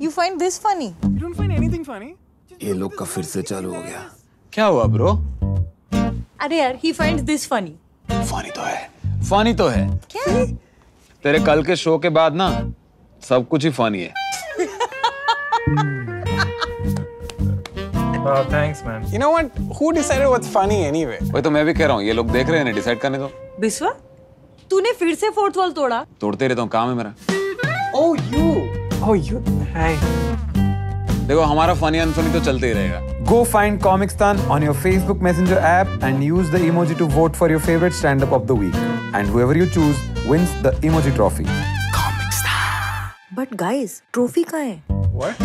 You find this funny? You don't find anything funny? ये लोग का फिर से चालू हो गया क्या हुआ ब्रो अरे यार he finds this funny. Funny तो है फनी तो है क्या तेरे कल के शो के बाद ना सब कुछ ही फनी है Oh, thanks, man. You know what? Who decided what's funny anyway? वही तो मैं भी कह रहा हूँ ये लोग देख रहे हैं डिसाइड करने दो बिस्वा तूने फिर से फोर्थ वॉल तोड़ा तोड़ते रहता हूँ काम है मेरा Oh, you. Oh, you. Hi. देखो हमारा फनी अनफनी तो चलते ही रहेगा Go find Comicstan on your Facebook Messenger app and use the emoji to vote for your favorite stand-up of the week. And whoever you choose wins the emoji trophy. But guys trophy कहाँ है What?